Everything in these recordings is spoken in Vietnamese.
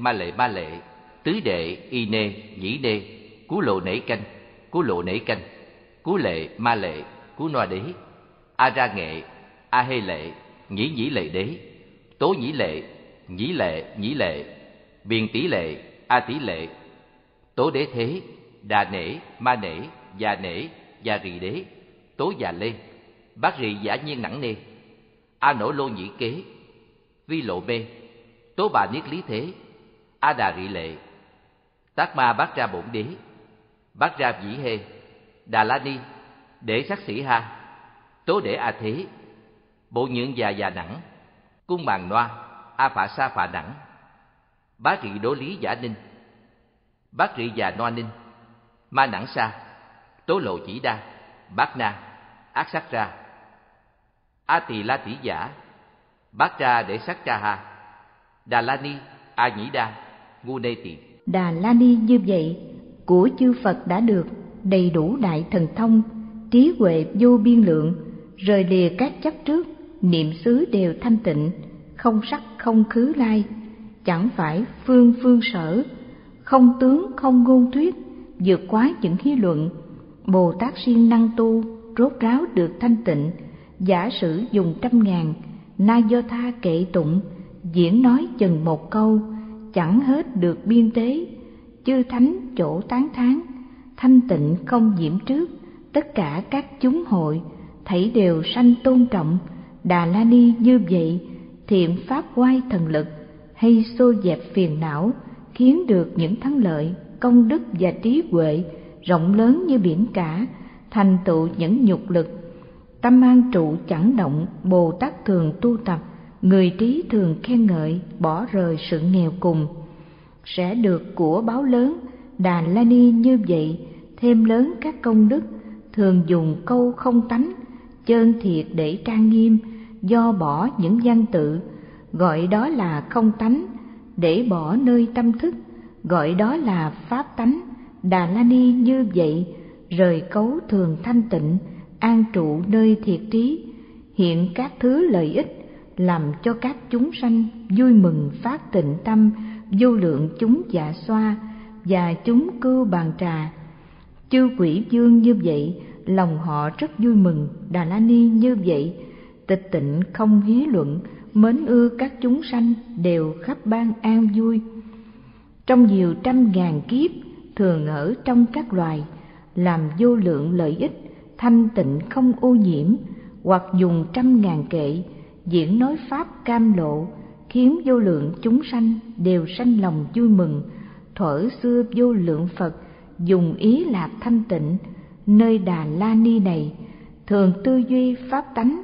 ma lệ ma lệ, tứ đệ y nê, nhĩ nê, cú lộ nể canh, cú lộ nể canh, cú lệ ma lệ, cú noa đế, a ra nghệ, a hê lệ, nhĩ nhĩ lệ đế, tố nhĩ lệ nhĩ lệ nhĩ lệ, biên tỷ lệ, a tỷ lệ, tố đế thế, đà nể, ma nể, già nể, già rì đế, tố già lê, bác rì giả nhiên nặng nê, a nổ lô nhĩ kế, vi lộ mê tố bà niết lý thế a đà rị lệ. Tác ma bát ra bổn đế. Bát ra dĩ hê. Đà la ni. Để sắc sĩ ha. Tố để a thế. Bộ nhượng già già nẵng, cung bàn noa. A phạ sa phạ nẵng, bá trị đố lý giả ninh. Bát trị già noa ninh. Ma nẵng sa. Tố lộ chỉ đa. Bát na. Ác sắc ra. A tỳ la tỷ giả. Bát ra để sắc cha ha. Đà la ni. A nhĩ đa đà la ni như vậy, của chư phật đã được đầy đủ đại thần thông, trí huệ vô biên lượng, rời lìa các chấp trước, niệm xứ đều thanh tịnh, không sắc, không khứ lai, chẳng phải phương phương sở, không tướng, không ngôn thuyết, vượt quá những khí luận. Bồ tát siêng năng tu rốt ráo được thanh tịnh, giả sử dùng trăm ngàn, na do tha kệ tụng, diễn nói chừng một câu chẳng hết được biên tế, chư thánh chỗ tán thán, thanh tịnh không nhiễm trước, tất cả các chúng hội, thảy đều sanh tôn trọng đà la ni như vậy, thiện pháp quay thần lực, hay xô dẹp phiền não, khiến được những thắng lợi, công đức và trí huệ rộng lớn như biển cả, thành tựu những nhục lực. Tâm an trụ chẳng động, bồ tát thường tu tập người trí thường khen ngợi, bỏ rời sự nghèo cùng. Sẽ được của báo lớn, đà la ni như vậy, thêm lớn các công đức, thường dùng câu không tánh, chơn thiệt để trang nghiêm, do bỏ những văn tự, gọi đó là không tánh, để bỏ nơi tâm thức, gọi đó là pháp tánh, đà la ni như vậy, rời cấu thường thanh tịnh, an trụ nơi thiệt trí, hiện các thứ lợi ích làm cho các chúng sanh vui mừng phát tịnh tâm, vô lượng chúng dạ xoa và chúng cưu bàn trà. Chư quỷ dương như vậy, lòng họ rất vui mừng, đà la ni như vậy. Tịch tịnh không hí luận, mến ưa các chúng sanh đều khắp ban an vui. Trong nhiều trăm ngàn kiếp, thường ở trong các loài, làm vô lượng lợi ích, thanh tịnh không ô nhiễm, hoặc dùng trăm ngàn kệ diễn nói pháp cam lộ, khiến vô lượng chúng sanh đều sanh lòng vui mừng. Thuở xưa vô lượng phật dùng ý lạc thanh tịnh, nơi đà la ni này thường tư duy pháp tánh,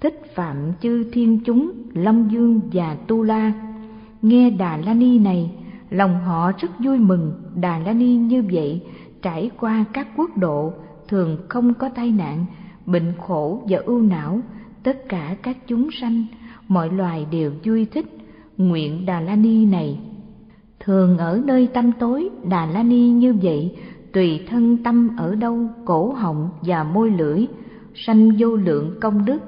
thích phạm chư thiên chúng, long dương và tu la. Nghe đà la ni này, lòng họ rất vui mừng. Đà la ni như vậy, trải qua các quốc độ, thường không có tai nạn, bệnh khổ và ưu não tất cả các chúng sanh, mọi loài đều vui thích nguyện đà la ni này. Thường ở nơi tâm tối, đà la ni như vậy, tùy thân tâm ở đâu, cổ họng và môi lưỡi, sanh vô lượng công đức.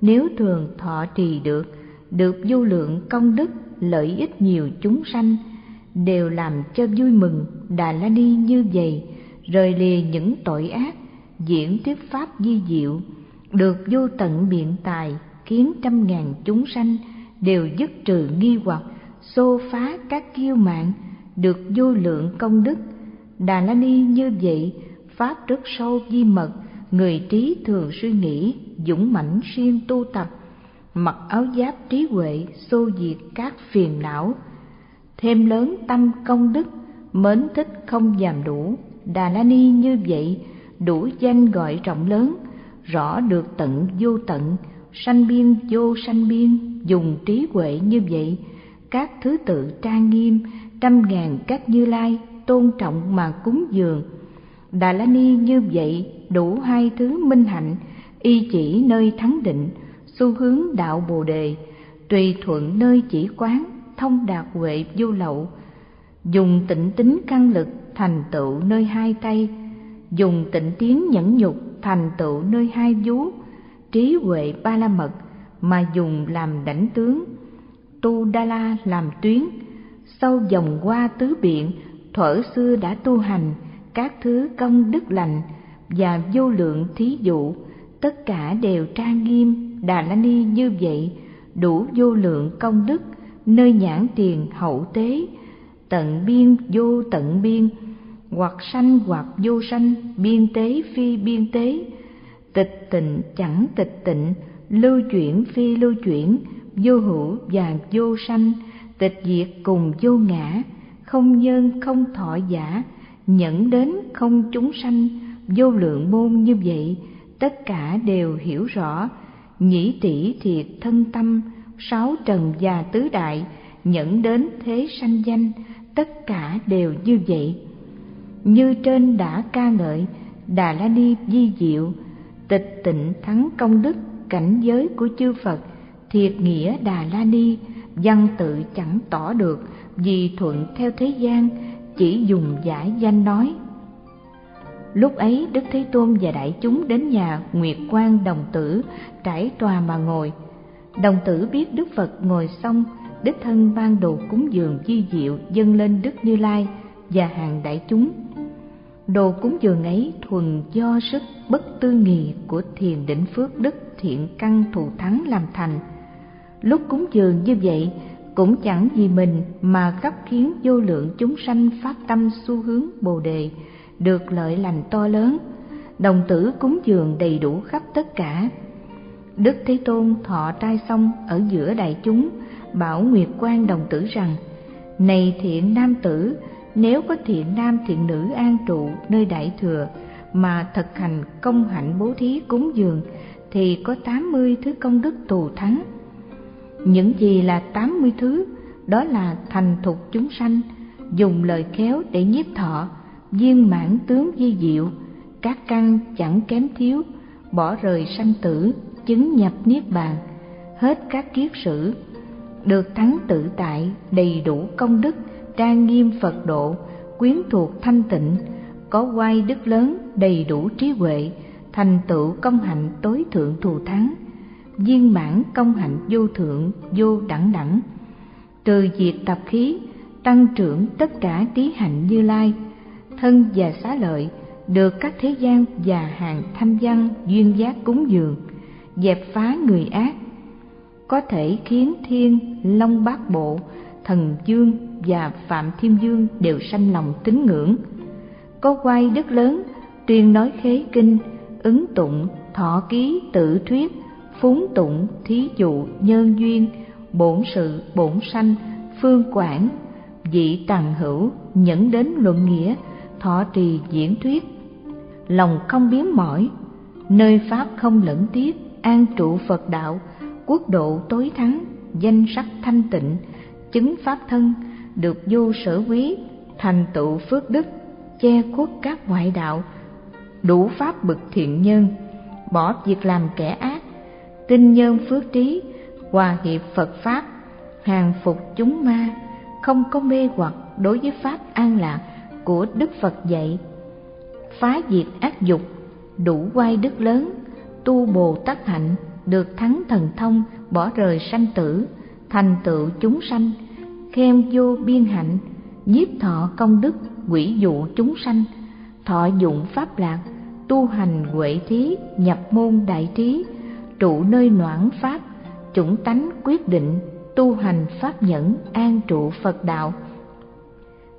Nếu thường thọ trì được được vô lượng công đức, lợi ích nhiều chúng sanh, đều làm cho vui mừng đà la ni như vậy, rời lìa những tội ác, diễn thuyết pháp di diệu được vô tận biện tài, khiến trăm ngàn chúng sanh đều dứt trừ nghi hoặc, xô phá các kiêu mạng, được vô lượng công đức. Đà la ni như vậy, pháp rất sâu di mật, người trí thường suy nghĩ, dũng mãnh siêng tu tập, mặc áo giáp trí huệ, xô diệt các phiền não. Thêm lớn tâm công đức, mến thích không giảm đủ. Đà la ni như vậy, đủ danh gọi rộng lớn rõ được tận vô tận, sanh biên vô sanh biên, dùng trí huệ như vậy. Các thứ tự trang nghiêm, trăm ngàn các như lai tôn trọng mà cúng dường. Đà la ni như vậy đủ hai thứ minh hạnh, y chỉ nơi thắng định, xu hướng đạo bồ đề. Tùy thuận nơi chỉ quán, thông đạt huệ vô lậu. Dùng tịnh tính căn lực, thành tựu nơi hai tay. Dùng tịnh tiến nhẫn nhục thành tựu nơi hai vú, trí huệ ba la mật mà dùng làm đảnh tướng tu đa la làm tuyến. Sau dòng qua tứ biện, thuở xưa đã tu hành các thứ công đức lành và vô lượng thí dụ, tất cả đều trang nghiêm, đà la ni như vậy, đủ vô lượng công đức, nơi nhãn tiền hậu tế, tận biên vô tận biên hoặc sanh hoặc vô sanh, biên tế phi biên tế. Tịch tịnh chẳng tịch tịnh, lưu chuyển phi lưu chuyển, vô hữu và vô sanh. Tịch diệt cùng vô ngã, không nhân không thọ giả, nhẫn đến không chúng sanh. Vô lượng môn như vậy, tất cả đều hiểu rõ. Nhĩ tỷ thiệt thân tâm, sáu trần và tứ đại, nhẫn đến thế sanh danh, tất cả đều như vậy như trên đã ca ngợi, đà la ni di diệu, tịch tịnh thắng công đức, cảnh giới của chư phật, thiệt nghĩa đà la ni, văn tự chẳng tỏ được, vì thuận theo thế gian, chỉ dùng giải danh nói. Lúc ấy, đức thế tôn và đại chúng đến nhà nguyệt quan đồng tử, trải tòa mà ngồi. Đồng tử biết đức phật ngồi xong, đích thân ban đồ cúng dường chi diệu dâng lên đức như lai và hàng đại chúng đồ cúng dường ấy thuần do sức bất tư nghì của thiền định phước đức thiện căn thù thắng làm thành. Lúc cúng dường như vậy, cũng chẳng vì mình mà gấp khiến vô lượng chúng sanh phát tâm xu hướng bồ đề, được lợi lành to lớn. Đồng tử cúng dường đầy đủ khắp tất cả. Đức thế tôn thọ trai xong ở giữa đại chúng, bảo nguyệt quan đồng tử rằng, này thiện nam tử nếu có thiện nam thiện nữ an trụ nơi đại thừa mà thực hành công hạnh bố thí cúng dường, thì có tám mươi thứ công đức tù thắng. Những gì là tám mươi thứ, đó là thành thục chúng sanh, dùng lời khéo để nhiếp thọ, viên mãn tướng di diệu, các căn chẳng kém thiếu, bỏ rời sanh tử, chứng nhập niết bàn, hết các kiết sử, được thắng tự tại đầy đủ công đức trang nghiêm phật độ, quyến thuộc thanh tịnh, có quay đức lớn, đầy đủ trí huệ, thành tựu công hạnh tối thượng thù thắng, viên mãn công hạnh vô thượng, vô đẳng đẳng. Từ diệt tập khí, tăng trưởng tất cả trí hạnh như lai, thân và xá lợi được các thế gian và hàng tham văn duyên giác cúng dường, dẹp phá người ác. Có thể khiến thiên, long bát bộ, thần dương và phạm thiên dương đều sanh lòng tín ngưỡng. Có quay đức lớn, tuyên nói khế kinh, ứng tụng, thọ ký, tự thuyết, phúng tụng, thí dụ, nhân duyên, bổn sự, bổn sanh, phương quản dị tằng hữu, nhẫn đến luận nghĩa, thọ trì diễn thuyết. Lòng không biến mỏi, nơi pháp không lẫn tiếp an trụ phật đạo, quốc độ tối thắng, danh sắc thanh tịnh, chứng pháp thân được vô sở quý, thành tựu phước đức, che khuất các ngoại đạo, đủ pháp bậc thiện nhân, bỏ việc làm kẻ ác, tinh nhân phước trí, hòa hiệp phật pháp, hàng phục chúng ma, không có mê hoặc đối với pháp an lạc của đức phật dạy. Phá diệt ác dục, đủ quay đức lớn, tu bồ tát hạnh, được thắng thần thông bỏ rời sanh tử, thành tựu chúng sanh khen vô biên hạnh, nhiếp thọ công đức, quỷ dụ chúng sanh. Thọ dụng pháp lạc, tu hành huệ thí, nhập môn đại trí, trụ nơi noãn pháp, chủng tánh quyết định, tu hành pháp nhẫn, an trụ phật đạo.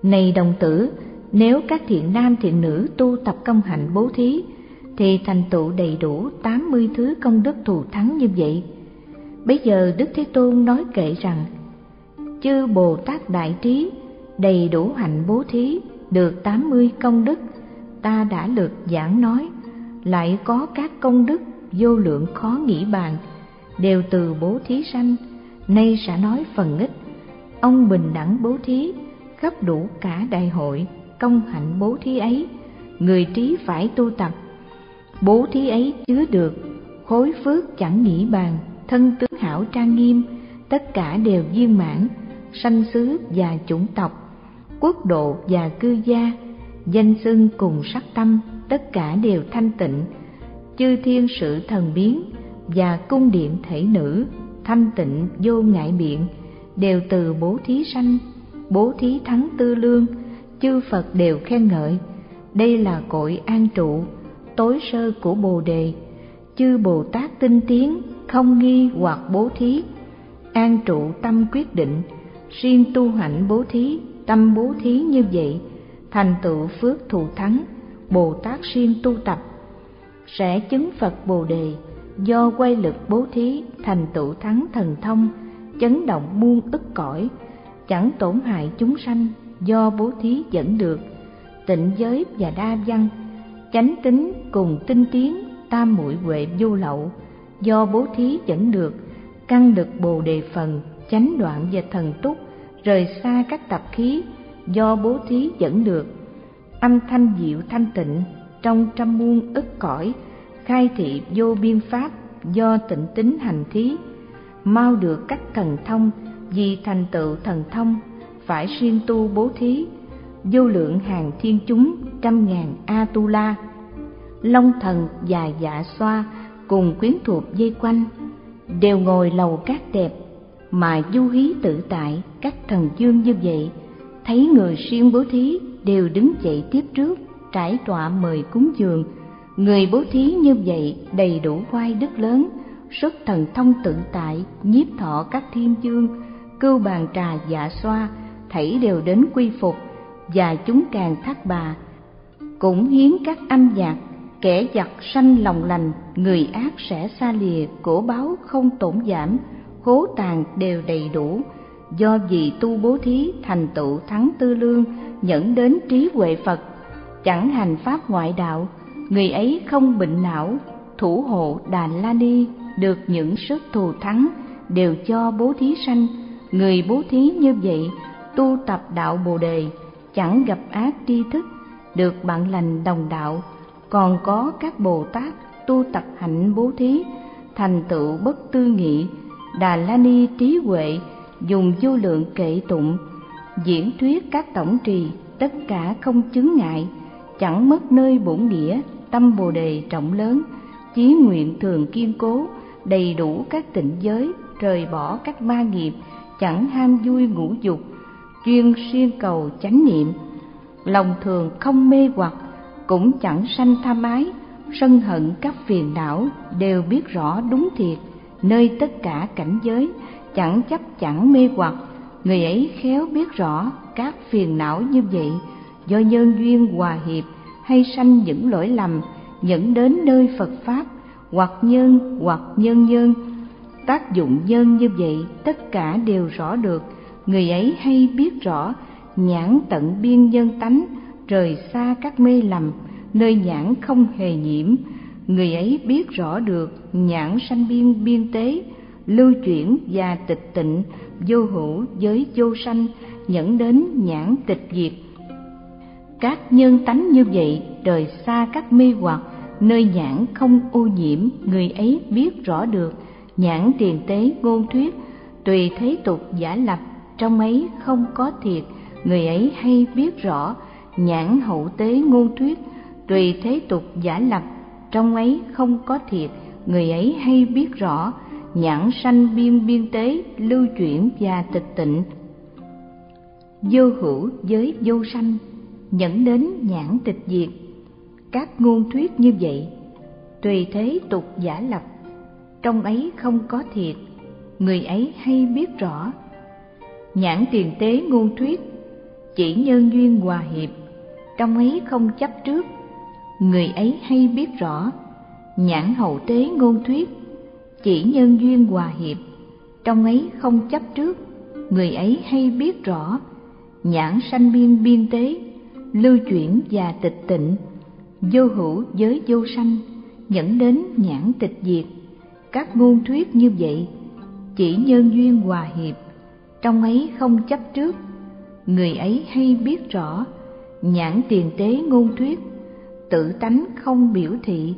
Này đồng tử, nếu các thiện nam thiện nữ tu tập công hạnh bố thí, thì thành tựu đầy đủ tám mươi thứ công đức thù thắng như vậy. Bây giờ đức thế tôn nói kệ rằng chư bồ tát đại trí, đầy đủ hạnh bố thí, được tám mươi công đức, ta đã lược giảng nói, lại có các công đức vô lượng khó nghĩ bàn, đều từ bố thí sanh, nay sẽ nói phần ít. Ông bình đẳng bố thí, gấp đủ cả đại hội công hạnh bố thí ấy, người trí phải tu tập. Bố thí ấy chứa được khối phước chẳng nghĩ bàn, thân tướng hảo trang nghiêm, tất cả đều viên mãn sanh xứ và chủng tộc, quốc độ và cư gia, danh xưng cùng sắc tâm, tất cả đều thanh tịnh, chư thiên sự thần biến và cung điện thể nữ, thanh tịnh vô ngại biện, đều từ bố thí sanh, bố thí thắng tư lương, chư phật đều khen ngợi. Đây là cội an trụ, tối sơ của bồ đề. Chư bồ tát tinh tiến, không nghi hoặc bố thí, an trụ tâm quyết định riêng tu hạnh bố thí, tâm bố thí như vậy, thành tựu phước thù thắng, bồ tát riêng tu tập. Sẽ chứng phật bồ đề, do quay lực bố thí, thành tựu thắng thần thông, chấn động muôn ức cõi, chẳng tổn hại chúng sanh, do bố thí dẫn được. Tịnh giới và đa văn, chánh tính cùng tinh tiến, tam muội huệ vô lậu, do bố thí dẫn được, căn được bồ đề phần chánh đoạn và thần túc, rời xa các tập khí, do bố thí dẫn được. Âm thanh diệu thanh tịnh, trong trăm muôn ức cõi, khai thị vô biên pháp do tịnh tính hành thí. Mau được các thần thông, vì thành tựu thần thông, phải siêng tu bố thí. Vô lượng hàng thiên chúng, trăm ngàn a tu la long thần và dạ xoa, cùng quyến thuộc dây quanh, đều ngồi lầu cát đẹp mà du hí tự tại các thần dương như vậy, thấy người siêng bố thí đều đứng dậy tiếp trước, trải tọa mời cúng dường. Người bố thí như vậy đầy đủ khoai đức lớn, xuất thần thông tự tại, nhiếp thọ các thiên dương cưu bàn trà dạ xoa, thảy đều đến quy phục, và chúng càng thác bà. Cũng hiến các âm nhạc, kẻ giặc sanh lòng lành, người ác sẽ xa lìa, cổ báo không tổn giảm hố tàn đều đầy đủ. Do vì tu bố thí thành tựu thắng tư lương dẫn đến trí huệ phật, chẳng hành pháp ngoại đạo, người ấy không bệnh não, thủ hộ đà la ni được những sức thù thắng đều cho bố thí sanh. Người bố thí như vậy, tu tập đạo bồ đề, chẳng gặp ác tri thức, được bạn lành đồng đạo. Còn có các bồ tát tu tập hạnh bố thí, thành tựu bất tư nghị đà la ni trí huệ, dùng vô lượng kệ tụng, diễn thuyết các tổng trì, tất cả không chứng ngại, chẳng mất nơi bổn nghĩa, tâm bồ đề trọng lớn, chí nguyện thường kiên cố, đầy đủ các tịnh giới, rời bỏ các ma nghiệp, chẳng ham vui ngũ dục, chuyên siêng cầu chánh niệm. Lòng thường không mê hoặc, cũng chẳng sanh tham ái sân hận các phiền não đều biết rõ đúng thiệt nơi tất cả cảnh giới, chẳng chấp chẳng mê hoặc. Người ấy khéo biết rõ các phiền não như vậy, do nhân duyên hòa hiệp hay sanh những lỗi lầm, dẫn đến nơi phật pháp hoặc nhân hoặc nhân nhân. Tác dụng nhân như vậy tất cả đều rõ được. Người ấy hay biết rõ nhãn tận biên nhân tánh, rời xa các mê lầm, nơi nhãn không hề nhiễm người ấy biết rõ được nhãn sanh biên biên tế, lưu chuyển và tịch tịnh, vô hữu giới vô sanh, dẫn đến nhãn tịch diệt. Các nhân tánh như vậy rời xa các mê hoặc, nơi nhãn không ô nhiễm, người ấy biết rõ được nhãn tiền tế ngôn thuyết, tùy thế tục giả lập, trong ấy không có thiệt, người ấy hay biết rõ nhãn hậu tế ngôn thuyết, tùy thế tục giả lập trong ấy không có thiệt, người ấy hay biết rõ, nhãn sanh biên biên tế, lưu chuyển và tịch tịnh. Vô hữu giới vô sanh, nhẫn đến nhãn tịch diệt. Các ngôn thuyết như vậy, tùy thế tục giả lập, trong ấy không có thiệt, người ấy hay biết rõ. Nhãn tiền tế ngôn thuyết, chỉ nhân duyên hòa hiệp, trong ấy không chấp trước người ấy hay biết rõ, nhãn hậu tế ngôn thuyết, chỉ nhân duyên hòa hiệp, trong ấy không chấp trước. Người ấy hay biết rõ, nhãn sanh biên biên tế, lưu chuyển và tịch tịnh, vô hữu giới vô sanh, dẫn đến nhãn tịch diệt. Các ngôn thuyết như vậy, chỉ nhân duyên hòa hiệp, trong ấy không chấp trước. Người ấy hay biết rõ, nhãn tiền tế ngôn thuyết tự tánh không biểu thị,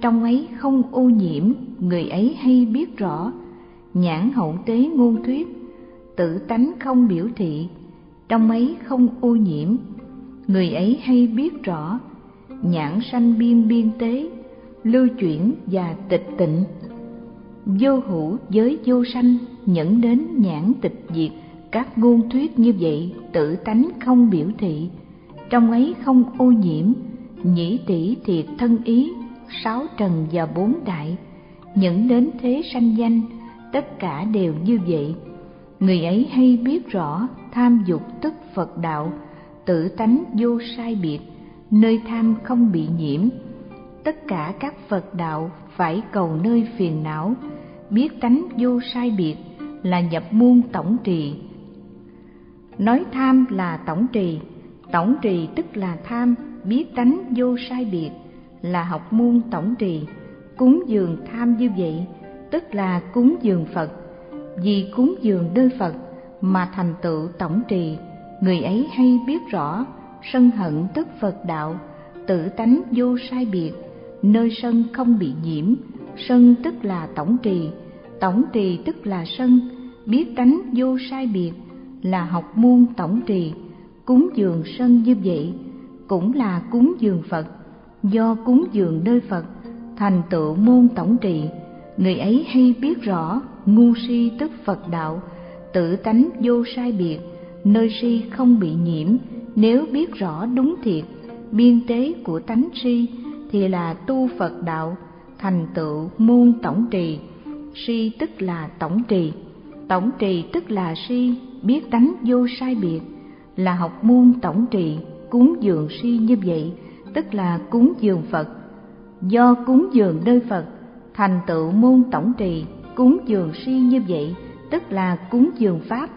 trong ấy không ô nhiễm, người ấy hay biết rõ. Nhãn hậu tế ngôn thuyết, tự tánh không biểu thị, trong ấy không ô nhiễm, người ấy hay biết rõ. Nhãn sanh biên biên tế, lưu chuyển và tịch tịnh. Vô hữu giới vô sanh nhẫn đến nhãn tịch diệt, các ngôn thuyết như vậy tự tánh không biểu thị, trong ấy không ô nhiễm nhĩ tỷ thiệt thân ý, sáu trần và bốn đại. Những đến thế sanh danh, tất cả đều như vậy. Người ấy hay biết rõ tham dục tức phật đạo, tự tánh vô sai biệt, nơi tham không bị nhiễm. Tất cả các phật đạo phải cầu nơi phiền não, biết tánh vô sai biệt là nhập muôn tổng trì. Nói tham là tổng trì tổng trì tức là tham biết tánh vô sai biệt là học môn tổng trì, cúng dường tham như vậy, tức là cúng dường phật. Vì cúng dường nơi phật mà thành tựu tổng trì, người ấy hay biết rõ sân hận tức phật đạo tự tánh vô sai biệt, nơi sân không bị nhiễm, sân tức là tổng trì tổng trì tức là sân. Biết tánh vô sai biệt là học môn tổng trì, cúng dường sân như vậy cũng là cúng dường phật. Do cúng dường nơi phật, thành tựu môn tổng trì người ấy hay biết rõ ngu si tức phật đạo, tự tánh vô sai biệt, nơi si không bị nhiễm, nếu biết rõ đúng thiệt, biên tế của tánh si thì là tu phật đạo, thành tựu môn tổng trì si tức là tổng trì tổng trì tức là si, biết tánh vô sai biệt, là học môn tổng trì cúng dường si như vậy tức là cúng dường phật do cúng dường nơi phật thành tựu môn tổng trì cúng dường si như vậy tức là cúng dường pháp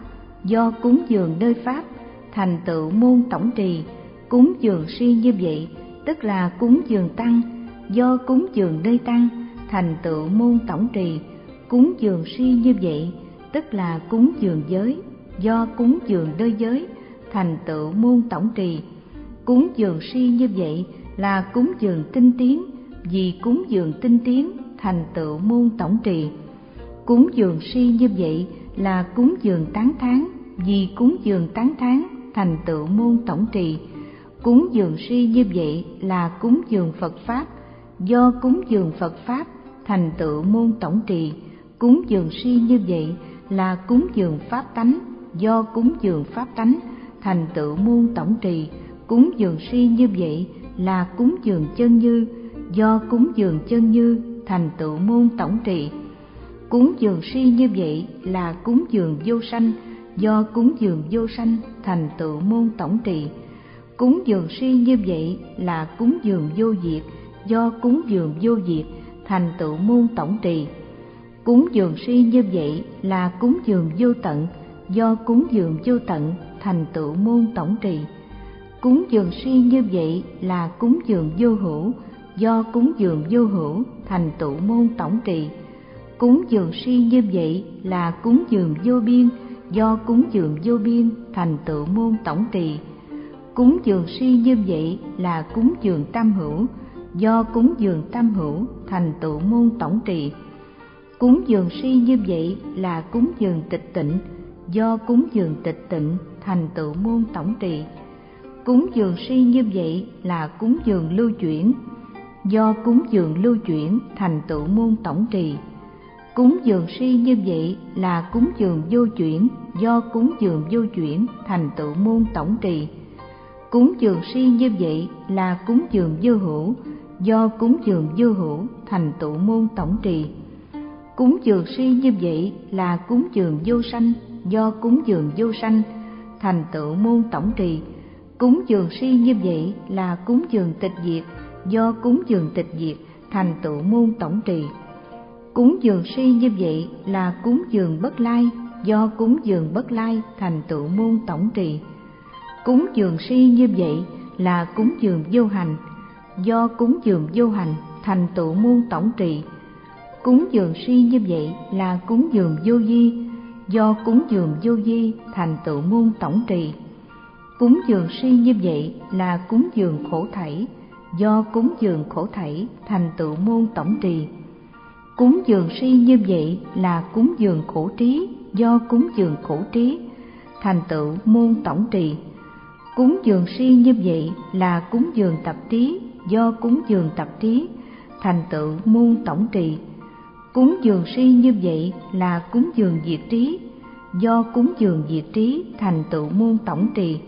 do cúng dường nơi pháp thành tựu môn tổng trì cúng dường si như vậy tức là cúng dường tăng do cúng dường nơi tăng thành tựu môn tổng trì cúng dường si như vậy tức là cúng dường giới do cúng dường nơi giới thành tựu môn tổng trì cúng dường si như vậy là cúng dường tinh tiến, vì cúng dường tinh tiến thành tựu môn tổng trì. Cúng dường si như vậy là cúng dường tán thán, vì cúng dường tán thán thành tựu môn tổng trì. Cúng dường si như vậy là cúng dường phật pháp, do cúng dường phật pháp thành tựu môn tổng trì. Cúng dường si như vậy là cúng dường pháp tánh, do cúng dường pháp tánh thành tựu môn tổng trì cúng dường si như vậy là cúng dường chân như, do cúng dường chân như thành tựu môn tổng trì cúng dường si như vậy là cúng dường vô sanh, do cúng dường vô sanh thành tựu môn tổng trì cúng dường si như vậy là cúng dường vô diệt, do cúng dường vô diệt thành tựu môn tổng trì cúng dường si như vậy là cúng dường vô tận, do cúng dường vô tận thành tựu môn tổng trì cúng dường si như vậy là cúng dường vô hữu. Do cúng dường vô hữu thành tựu môn tổng trì. Cúng dường si như vậy là cúng dường vô biên. Do cúng dường vô biên thành tựu môn tổng trì. Cúng dường si như vậy là cúng dường tam hữu. Do cúng dường tam hữu thành tựu môn tổng trì. Cúng dường si như vậy là cúng dường tịch tịnh. Do cúng dường tịch tịnh thành tựu môn tổng trì cúng dường si như vậy là cúng dường lưu chuyển. Do cúng dường lưu chuyển thành tựu môn tổng trì. Cúng dường si như vậy là cúng dường vô chuyển, do cúng dường vô chuyển thành tựu môn tổng trì. Cúng dường si như vậy là cúng dường vô hữu, do cúng dường vô hữu thành tựu môn tổng trì. Cúng dường si như vậy là cúng dường vô sanh, do cúng dường vô sanh thành tựu môn tổng trì cúng dường si như vậy là cúng dường tịch diệt, do cúng dường tịch diệt thành tựu môn tổng trì. Cúng dường si như vậy là cúng dường bất lai, do cúng dường bất lai thành tựu môn tổng trì. Cúng dường si như vậy là cúng dường vô hành, do cúng dường vô hành thành tựu môn tổng trì. Cúng dường si như vậy là cúng dường vô di do cúng dường vô di thành tựu môn tổng trì cúng dường si như vậy là cúng dường khổ thảy. Do cúng dường khổ thảy thành tựu môn tổng trì. Cúng dường si như vậy là cúng dường khổ trí. Do cúng dường khổ trí thành tựu môn tổng trì. Cúng dường si như vậy là cúng dường tập trí. Do cúng dường tập trí thành tựu môn tổng trì. Cúng dường si như vậy là cúng dường diệt trí. Do cúng dường diệt trí thành tựu môn tổng trì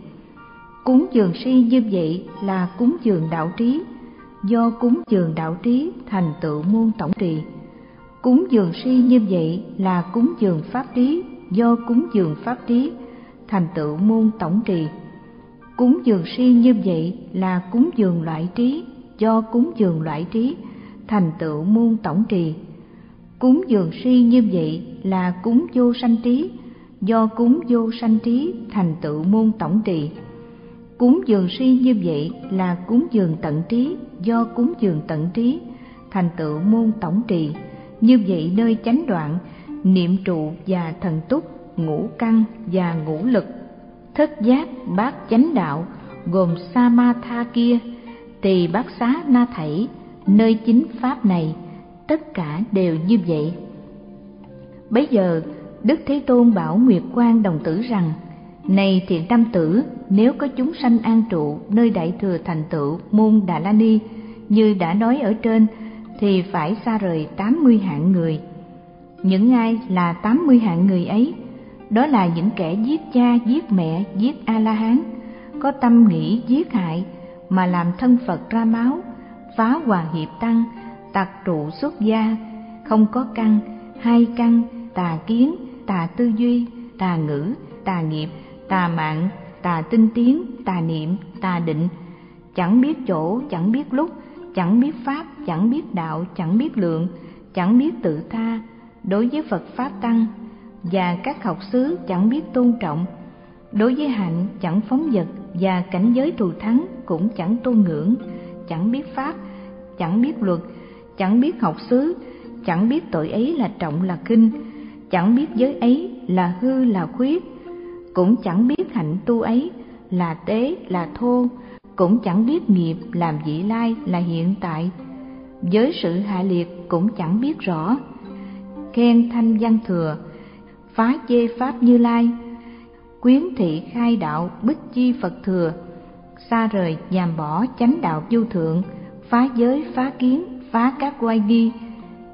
cúng dường si như vậy là cúng dường đạo trí. Do cúng dường đạo trí thành tựu môn tổng trì. Cúng dường si như vậy là cúng dường pháp trí do cúng dường pháp trí thành tựu môn tổng trì. Cúng dường si như vậy là cúng dường loại trí. Do cúng dường loại trí thành tựu môn tổng trì. Cúng dường si như vậy là cúng vô sanh trí. Do cúng vô sanh trí thành tựu môn tổng trì cúng dường si như vậy là cúng dường tận trí, do cúng dường tận trí, thành tựu môn tổng trì. Như vậy nơi chánh đoạn, niệm trụ và thần túc, ngũ căn và ngũ lực, thất giác bát chánh đạo, gồm sa ma tha kia, tỳ bát xá na thảy, nơi chính pháp này, tất cả đều như vậy. Bấy giờ, đức thế tôn bảo nguyệt quan đồng tử rằng này thiện tam tử, nếu có chúng sanh an trụ nơi đại thừa thành tựu môn đà la ni, như đã nói ở trên, thì phải xa rời tám mươi hạng người. Những ai là tám mươi hạng người ấy, đó là những kẻ giết cha, giết mẹ, giết a la hán có tâm nghĩ giết hại, mà làm thân phật ra máu, phá hòa hiệp tăng tặc trụ xuất gia, không có căn, hai căn, tà kiến, tà tư duy, tà ngữ, tà nghiệp tà mạng, tà tinh tiến, tà niệm, tà định. Chẳng biết chỗ, chẳng biết lúc, chẳng biết pháp, chẳng biết đạo, chẳng biết lượng, chẳng biết tự tha. Đối với phật pháp tăng và các học xứ chẳng biết tôn trọng. Đối với hạnh chẳng phóng dật và cảnh giới thù thắng cũng chẳng tôn ngưỡng. Chẳng biết pháp, chẳng biết luật, chẳng biết học xứ, chẳng biết tội ấy là trọng là khinh chẳng biết giới ấy là hư là khuyết cũng chẳng biết hạnh tu ấy, là tế, là thô, cũng chẳng biết nghiệp làm vị lai là hiện tại. Với sự hạ liệt cũng chẳng biết rõ. Khen thanh văn thừa, phá chê pháp như lai. Quyến thị khai đạo, bích chi phật thừa. Xa rời, nhàm bỏ chánh đạo vô thượng, phá giới, phá kiến, phá các quay nghi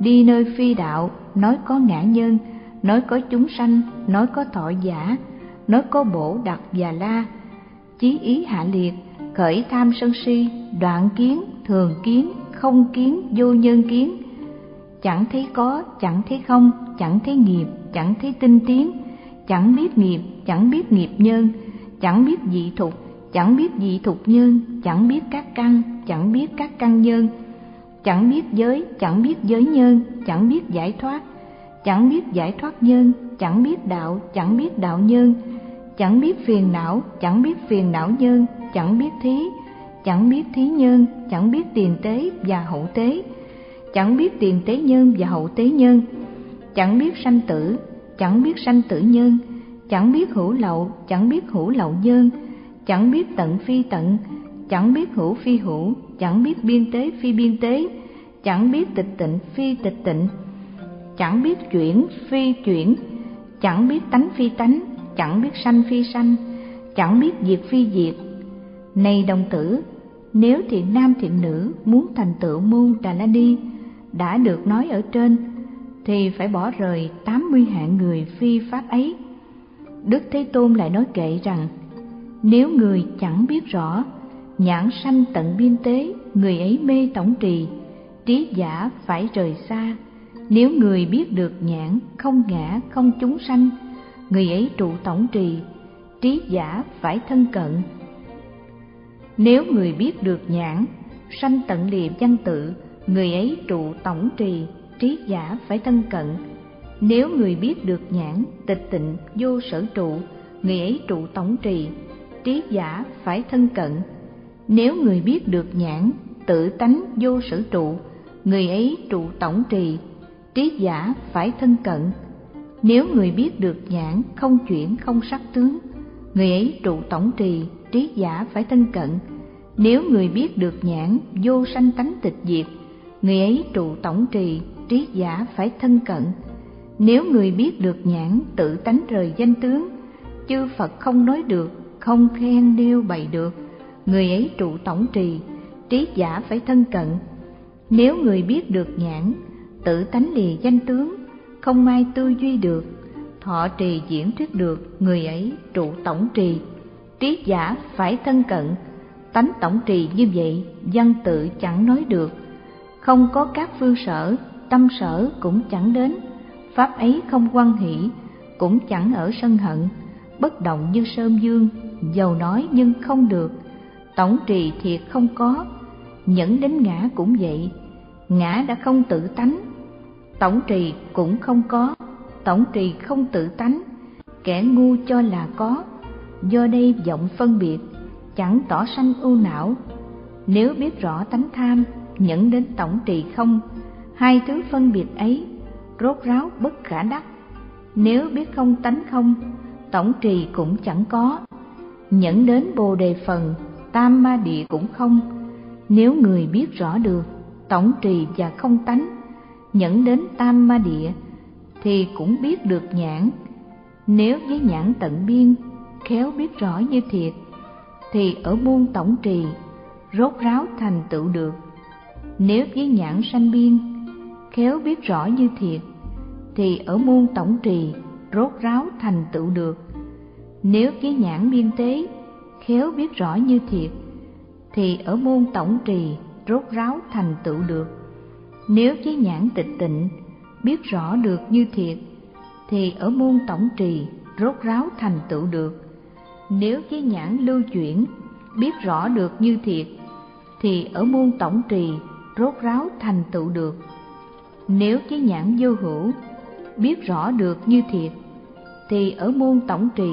đi nơi phi đạo, nói có ngã nhân, nói có chúng sanh, nói có thọ giả nói có bổ đặc và la, chí ý hạ liệt, khởi tham sân si, đoạn kiến, thường kiến, không kiến, vô nhân kiến. Chẳng thấy có, chẳng thấy không, chẳng thấy nghiệp, chẳng thấy tinh tiến. Chẳng biết nghiệp, chẳng biết nghiệp nhân. Chẳng biết dị thục, chẳng biết dị thục nhân. Chẳng biết các căn, chẳng biết các căn nhân. Chẳng biết giới, chẳng biết giới nhân. Chẳng biết giải thoát chẳng biết giải thoát nhân chẳng biết đạo chẳng biết đạo nhân chẳng biết phiền não chẳng biết phiền não nhân chẳng biết thí chẳng biết thí nhân chẳng biết tiền tế và hậu tế chẳng biết tiền tế nhân và hậu tế nhân chẳng biết sanh tử chẳng biết sanh tử nhân chẳng biết hữu lậu chẳng biết hữu lậu nhân chẳng biết tận phi tận chẳng biết hữu phi hữu chẳng biết biên tế phi biên tế chẳng biết tịch tịnh phi tịch tịnh chẳng biết chuyển, phi chuyển. Chẳng biết tánh phi tánh, chẳng biết sanh phi sanh. Chẳng biết diệt phi diệt. Này đồng tử, nếu thiện nam thiện nữ, muốn thành tựu môn đà la ni đã được nói ở trên, thì phải bỏ rời tám mươi hạng người phi pháp ấy. Đức thế tôn lại nói kệ rằng, nếu người chẳng biết rõ nhãn sanh tận biên tế, người ấy mê tổng trì, trí giả phải rời xa nếu người biết được nhãn, không ngã, không chúng sanh, người ấy trụ tổng trì, trí giả phải thân cận. Nếu người biết được nhãn, sanh tận địa văn tự, người ấy trụ tổng trì, trí giả phải thân cận. Nếu người biết được nhãn, tịch tịnh, vô sở trụ, người ấy trụ tổng trì, trí giả phải thân cận. Nếu người biết được nhãn, tự tánh vô sở trụ, người ấy trụ tổng trì trí giả phải thân cận. Nếu người biết được nhãn, không chuyển, không sắc tướng, người ấy trụ tổng trì, trí giả phải thân cận. Nếu người biết được nhãn, vô sanh tánh tịch diệt, người ấy trụ tổng trì, trí giả phải thân cận. Nếu người biết được nhãn, tự tánh rời danh tướng, chư phật không nói được, không khen nêu bày được, người ấy trụ tổng trì, trí giả phải thân cận. Nếu người biết được nhãn tự tánh lìa danh tướng, không ai tư duy được, thọ trì diễn thuyết được, người ấy trụ tổng trì. Trí giả phải thân cận, tánh tổng trì như vậy, văn tự chẳng nói được. Không có các phương sở, tâm sở cũng chẳng đến. Pháp ấy không quan hỷ, cũng chẳng ở sân hận. Bất động như sơn dương, giàu nói nhưng không được. Tổng trì thiệt không có, nhẫn đến ngã cũng vậy. Ngã đã không tự tánh tổng trì cũng không có, tổng trì không tự tánh, kẻ ngu cho là có. Do đây vọng phân biệt, chẳng tỏ sanh ưu não. Nếu biết rõ tánh tham, nhẫn đến tổng trì không, hai thứ phân biệt ấy rốt ráo bất khả đắc. Nếu biết không tánh không, tổng trì cũng chẳng có. Nhẫn đến bồ đề phần, tam ma địa cũng không. Nếu người biết rõ được, tổng trì và không tánh nhẫn đến tam ma địa, thì cũng biết được nhãn. Nếu với nhãn tận biên, khéo biết rõ như thiệt, thì ở muôn tổng trì, rốt ráo thành tựu được. Nếu với nhãn sanh biên, khéo biết rõ như thiệt, thì ở muôn tổng trì, rốt ráo thành tựu được. Nếu với nhãn biên tế, khéo biết rõ như thiệt, thì ở môn tổng trì, rốt ráo thành tựu được nếu với nhãn tịch tịnh, biết rõ được như thiệt, thì ở môn tổng trì, rốt ráo thành tựu được. Nếu với nhãn lưu chuyển, biết rõ được như thiệt, thì ở môn tổng trì, rốt ráo thành tựu được. Nếu với nhãn vô hữu, biết rõ được như thiệt, thì ở môn tổng trì,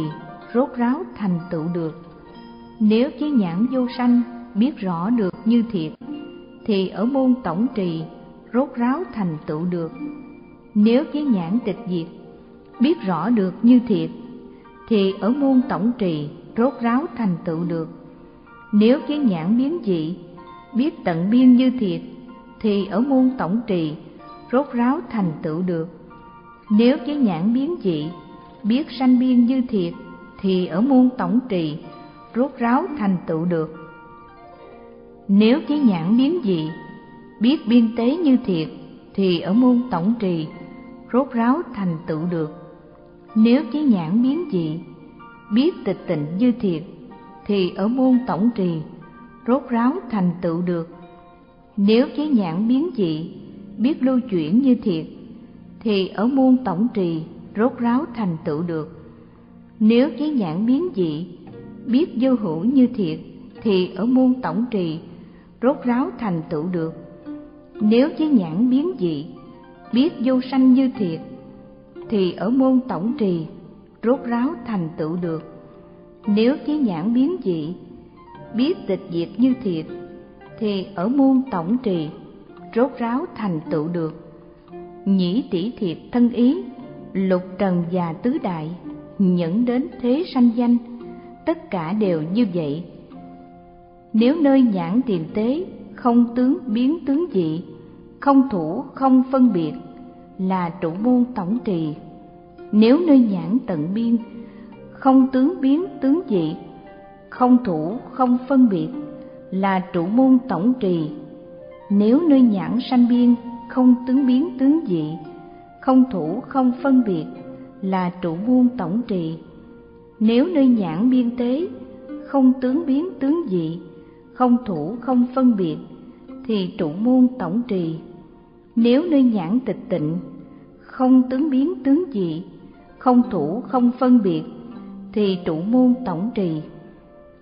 rốt ráo thành tựu được. Nếu với nhãn vô sanh, biết rõ được như thiệt, thì ở môn tổng trì rốt ráo thành tựu được. Nếu với nhãn tịch diệt, biết rõ được như thiệt, thì ở môn tổng trì rốt ráo thành tựu được. Nếu với nhãn biến dị, biết tận biên như thiệt, thì ở môn tổng trì rốt ráo thành tựu được. Nếu với nhãn biến dị, biết sanh biên như thiệt, thì ở môn tổng trì rốt ráo thành tựu được. Nếu với nhãn biến dị biết biên tế như thiệt, thì ở môn tổng trì, rốt ráo thành tựu được. Nếu chí nhãn biến dị, biết tịch tịnh như thiệt, thì ở môn tổng trì, rốt ráo thành tựu được. Nếu chí nhãn biến dị, biết lưu chuyển như thiệt, thì ở môn tổng trì, rốt ráo thành tựu được. Nếu chí nhãn biến dị, biết vô hữu như thiệt, thì ở môn tổng trì, rốt ráo thành tựu được nếu với nhãn biến dị, biết vô sanh như thiệt, thì ở môn tổng trì, rốt ráo thành tựu được. Nếu với nhãn biến dị, biết tịch diệt như thiệt, thì ở môn tổng trì, rốt ráo thành tựu được. Nhĩ tỷ thiệt thân ý, lục trần và tứ đại, nhẫn đến thế sanh danh, tất cả đều như vậy. Nếu nơi nhãn tiền tế không tướng biến tướng dị, không thủ, không phân biệt, là trụ môn tổng trì. Nếu nơi nhãn tận biên, không tướng biến tướng dị, không thủ, không phân biệt, là trụ môn tổng trì. Nếu nơi nhãn sanh biên, không tướng biến tướng dị, không thủ, không phân biệt, là trụ môn tổng trì. Nếu nơi nhãn biên tế, không tướng biến tướng dị không thủ, không phân biệt, thì trụ môn tổng trì. Nếu nơi nhãn tịch tịnh, không tướng biến tướng dị, không thủ, không phân biệt, thì trụ môn tổng trì.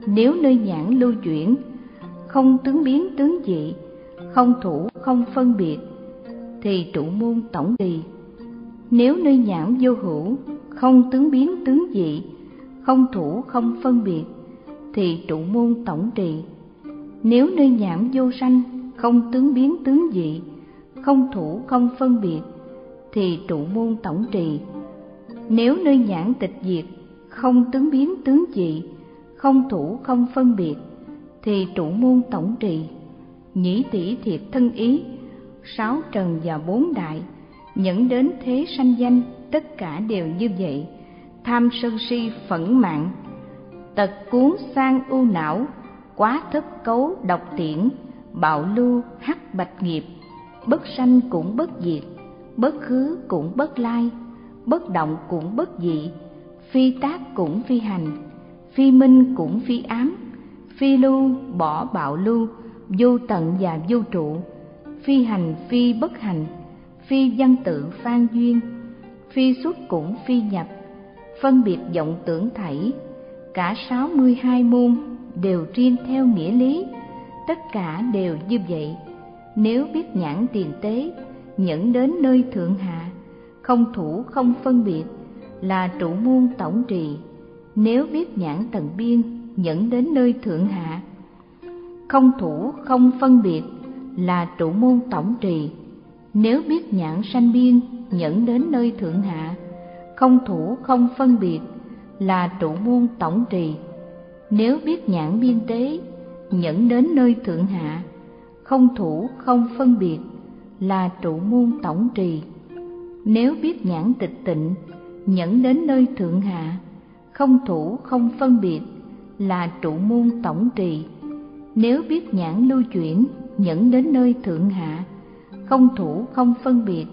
Nếu nơi nhãn lưu chuyển, không tướng biến tướng dị, không thủ, không phân biệt, thì trụ môn tổng trì. Nếu nơi nhãn vô hữu, không tướng biến tướng dị, không thủ, không phân biệt, thì trụ môn tổng trì nếu nơi nhãn vô sanh, không tướng biến tướng dị, không thủ không phân biệt, thì trụ môn tổng trì. Nếu nơi nhãn tịch diệt, không tướng biến tướng dị, không thủ không phân biệt, thì trụ môn tổng trì. Nhĩ tỷ thiệt thân ý, sáu trần và bốn đại, nhẫn đến thế sanh danh, tất cả đều như vậy. Tham sân si phẫn mạng, tật cuốn sang ưu não quá thất cấu độc tiễn, bạo lưu hắc bạch nghiệp, bất sanh cũng bất diệt, bất khứ cũng bất lai, bất động cũng bất dị, phi tác cũng phi hành, phi minh cũng phi ám, phi lưu bỏ bạo lưu, vô tận và vô trụ, phi hành phi bất hành, phi văn tự phan duyên, phi xuất cũng phi nhập, phân biệt vọng tưởng thảy, cả sáu mươi hai môn đều riêng theo nghĩa lý. Tất cả đều như vậy. Nếu biết nhãn tiền tế, nhẫn đến nơi thượng hạ, không thủ, không phân biệt, là trụ môn tổng trì. Nếu biết nhãn tầng biên, nhẫn đến nơi thượng hạ, không thủ, không phân biệt, là trụ môn tổng trì. Nếu biết nhãn sanh biên, nhẫn đến nơi thượng hạ, không thủ, không phân biệt, là trụ môn tổng trì nếu biết nhãn biên tế, nhẫn đến nơi thượng hạ, không thủ, không phân biệt, là trụ môn tổng trì. Nếu biết nhãn tịch tịnh, nhẫn đến nơi thượng hạ, không thủ, không phân biệt, là trụ môn tổng trì. Nếu biết nhãn lưu chuyển, nhẫn đến nơi thượng hạ, không thủ, không phân biệt,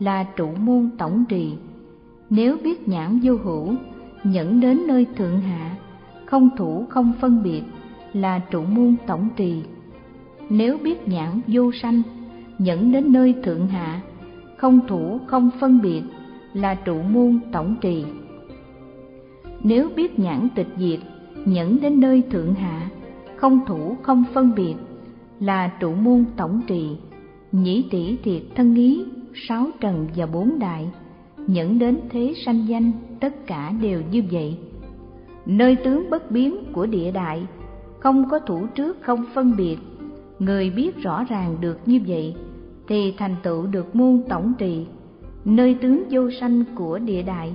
là trụ môn tổng trì. Nếu biết nhãn vô hữu, nhẫn đến nơi thượng hạ không thủ, không phân biệt, là trụ môn tổng trì. Nếu biết nhãn vô sanh, nhẫn đến nơi thượng hạ, không thủ, không phân biệt, là trụ môn tổng trì. Nếu biết nhãn tịch diệt, nhẫn đến nơi thượng hạ, không thủ, không phân biệt, là trụ môn tổng trì. Nhĩ tỷ thiệt thân ý, sáu trần và bốn đại, nhẫn đến thế sanh danh, tất cả đều như vậy nơi tướng bất biến của địa đại, không có thủ trước không phân biệt. Người biết rõ ràng được như vậy, thì thành tựu được môn tổng trì. Nơi tướng vô sanh của địa đại,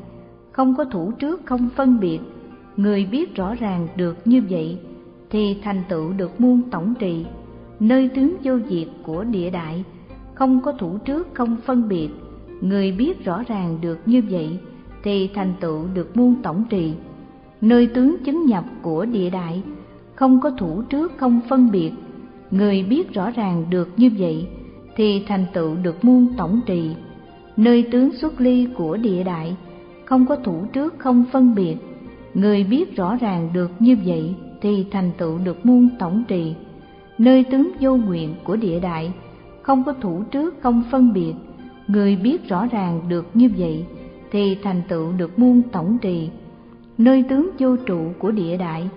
không có thủ trước không phân biệt. Người biết rõ ràng được như vậy, thì thành tựu được môn tổng trì. Nơi tướng vô diệt của địa đại, không có thủ trước không phân biệt. Người biết rõ ràng được như vậy, thì thành tựu được môn tổng trì nơi tướng chứng nhập của địa đại, không có thủ trước, không phân biệt. Người biết rõ ràng được như vậy, thì thành tựu được muôn tổng trì. Nơi tướng xuất ly của địa đại, không có thủ trước, không phân biệt. Người biết rõ ràng được như vậy, thì thành tựu được muôn tổng trì. Nơi tướng vô nguyện của địa đại, không có thủ trước, không phân biệt. Người biết rõ ràng được như vậy, thì thành tựu được muôn tổng trì nơi tướng vô trụ của địa đại,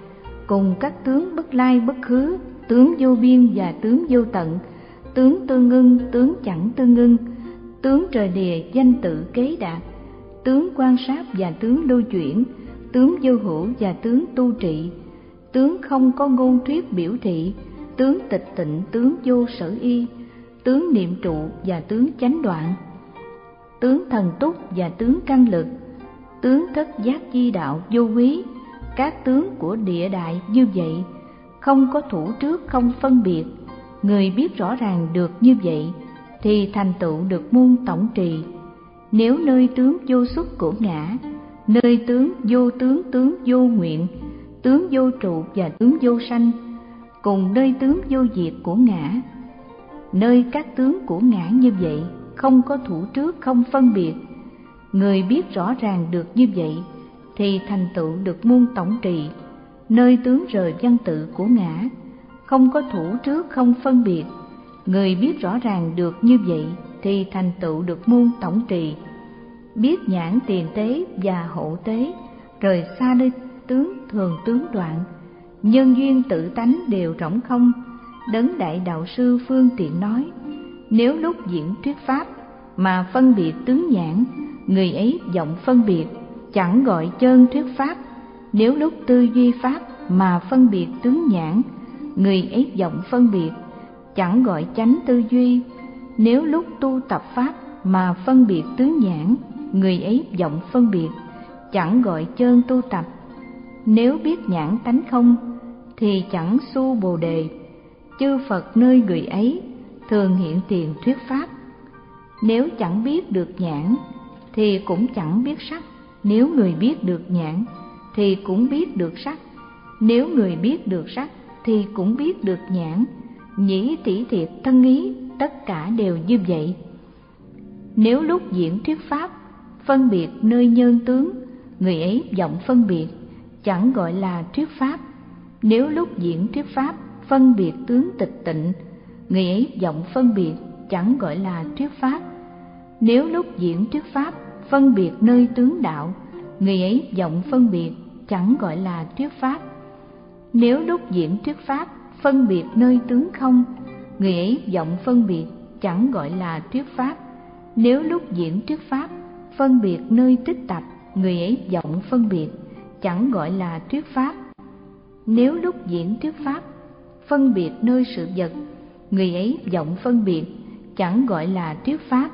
cùng các tướng bất lai bất khứ, tướng vô biên và tướng vô tận, tướng tương ngưng, tướng chẳng tương ngưng, tướng trời địa danh tự kế đạt, tướng quan sát và tướng lưu chuyển, tướng vô hữu và tướng tu trị, tướng không có ngôn thuyết biểu thị, tướng tịch tịnh, tướng vô sở y, tướng niệm trụ và tướng chánh đoạn, tướng thần túc và tướng căn lực tướng thất giác chi đạo vô quý, các tướng của địa đại như vậy, không có thủ trước, không phân biệt, người biết rõ ràng được như vậy, thì thành tựu được muôn tổng trì. Nếu nơi tướng vô xuất của ngã, nơi tướng vô tướng tướng vô nguyện, tướng vô trụ và tướng vô sanh, cùng nơi tướng vô diệt của ngã, nơi các tướng của ngã như vậy, không có thủ trước, không phân biệt người biết rõ ràng được như vậy thì thành tựu được muôn tổng trị, nơi tướng rời văn tự của ngã không có thủ trước không phân biệt. Người biết rõ ràng được như vậy thì thành tựu được muôn tổng trì. Biết nhãn tiền tế và hộ tế rời xa nơi tướng thường tướng đoạn. Nhân duyên tự tánh đều rỗng không đấng đại đạo sư phương tiện nói nếu lúc diễn thuyết pháp mà phân biệt tướng nhãn người ấy vọng phân biệt, chẳng gọi chân thuyết pháp. Nếu lúc tư duy pháp mà phân biệt tướng nhãn, người ấy vọng phân biệt, chẳng gọi chánh tư duy. Nếu lúc tu tập pháp mà phân biệt tướng nhãn, người ấy vọng phân biệt, chẳng gọi chân tu tập. Nếu biết nhãn tánh không, thì chẳng su bồ đề. Chư phật nơi người ấy thường hiện tiền thuyết pháp. Nếu chẳng biết được nhãn thì cũng chẳng biết sắc. Nếu người biết được nhãn, thì cũng biết được sắc. Nếu người biết được sắc, thì cũng biết được nhãn. Nhĩ tỷ thiệt thân ý, tất cả đều như vậy. Nếu lúc diễn thuyết pháp, phân biệt nơi nhân tướng, người ấy vọng phân biệt, chẳng gọi là thuyết pháp. Nếu lúc diễn thuyết pháp, phân biệt tướng tịch tịnh, người ấy vọng phân biệt, chẳng gọi là thuyết pháp. Nếu lúc diễn thuyết pháp phân biệt nơi tướng đạo. Người ấy vọng phân biệt chẳng gọi là thuyết pháp. Nếu lúc diễn thuyết pháp, phân biệt nơi tướng không, người ấy vọng phân biệt chẳng gọi là thuyết pháp. Nếu lúc diễn thuyết pháp, phân biệt nơi tích tập, người ấy vọng phân biệt chẳng gọi là thuyết pháp. Nếu lúc diễn thuyết pháp, phân biệt nơi sự vật, người ấy vọng phân biệt chẳng gọi là thuyết pháp.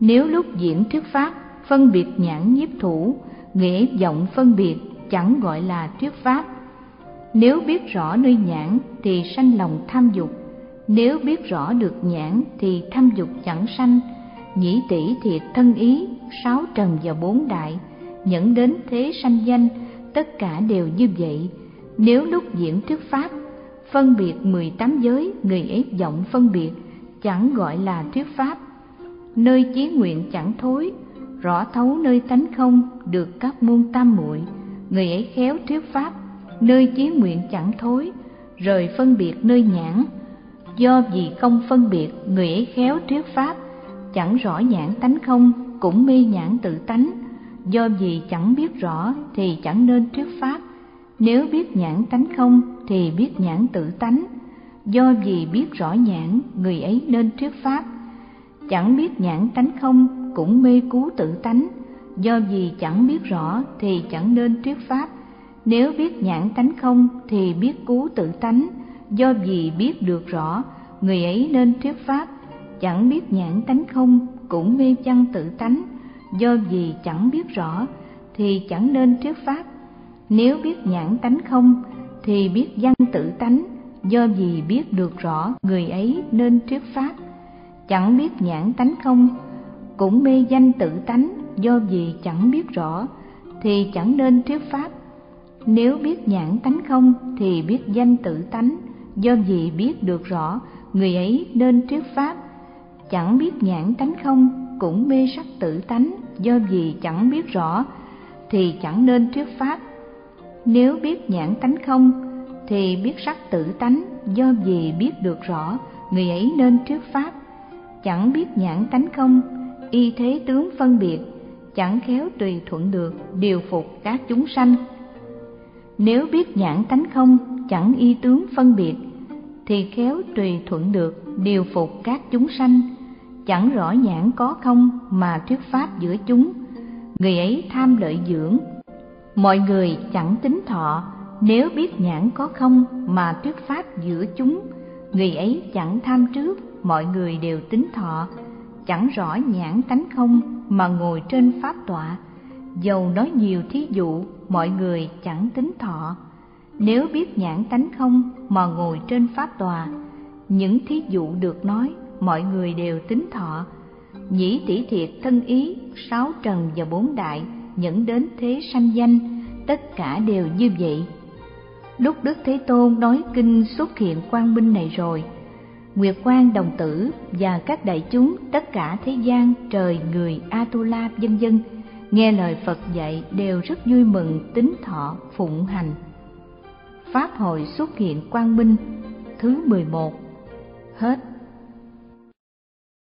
Nếu lúc diễn thuyết pháp phân biệt nhãn nhiếp thủ, nghĩa vọng phân biệt chẳng gọi là thuyết pháp. Nếu biết rõ nơi nhãn thì sanh lòng tham dục, nếu biết rõ được nhãn thì tham dục chẳng sanh. Nhĩ tỷ thiệt thân ý, sáu trần và bốn đại nhẫn đến thế sanh danh, tất cả đều như vậy. Nếu lúc diễn thuyết pháp, phân biệt mười tám giới người ấy vọng phân biệt, chẳng gọi là thuyết pháp. Nơi chí nguyện chẳng thối rõ thấu nơi tánh không được các môn tam muội. Người ấy khéo thuyết pháp, nơi chí nguyện chẳng thối, rời phân biệt nơi nhãn. Do vì không phân biệt, người ấy khéo thuyết pháp, chẳng rõ nhãn tánh không, cũng mê nhãn tự tánh. Do vì chẳng biết rõ thì chẳng nên thuyết pháp. Nếu biết nhãn tánh không thì biết nhãn tự tánh. Do vì biết rõ nhãn, người ấy nên thuyết pháp. Chẳng biết nhãn tánh không cũng mê cú tự tánh. Do vì chẳng biết rõ thì chẳng nên thuyết pháp. Nếu biết nhãn tánh không thì biết cú tự tánh. Do vì biết được rõ, người ấy nên thuyết pháp. Chẳng biết nhãn tánh không cũng mê chăng tự tánh. Do vì chẳng biết rõ thì chẳng nên thuyết pháp. Nếu biết nhãn tánh không thì biết văn tự tánh. Do vì biết được rõ, người ấy nên thuyết pháp. Chẳng biết nhãn tánh không cũng mê danh tự tánh do vì chẳng biết rõ, thì chẳng nên thuyết pháp. Nếu biết nhãn tánh không, thì biết danh tự tánh. Do vì biết được rõ, người ấy nên thuyết pháp. Chẳng biết nhãn tánh không, cũng mê sắc tự tánh. Do vì chẳng biết rõ, thì chẳng nên thuyết pháp. Nếu biết nhãn tánh không, thì biết sắc tự tánh. Do vì biết được rõ, người ấy nên thuyết pháp. Chẳng biết nhãn tánh không y thế tướng phân biệt, chẳng khéo tùy thuận được điều phục các chúng sanh. Nếu biết nhãn tánh không, chẳng y tướng phân biệt, thì khéo tùy thuận được điều phục các chúng sanh. Chẳng rõ nhãn có không mà thuyết pháp giữa chúng. Người ấy tham lợi dưỡng. Mọi người chẳng tính thọ, nếu biết nhãn có không mà thuyết pháp giữa chúng, người ấy chẳng tham trước, mọi người đều tính thọ chẳng rõ nhãn tánh không mà ngồi trên pháp tọa. Dầu nói nhiều thí dụ, mọi người chẳng tính thọ. Nếu biết nhãn tánh không mà ngồi trên pháp tòa những thí dụ được nói, mọi người đều tính thọ. Nhĩ tỷ thiệt thân ý, sáu trần và bốn đại nhẫn đến thế sanh danh, tất cả đều như vậy. Lúc đức thế tôn nói kinh xuất hiện quang minh này rồi nguyệt quang đồng tử và các đại chúng tất cả thế gian, trời, người, atula dân dân nghe lời phật dạy đều rất vui mừng, tính thọ, phụng hành. Pháp hội xuất hiện quang minh, thứ mười một. Hết.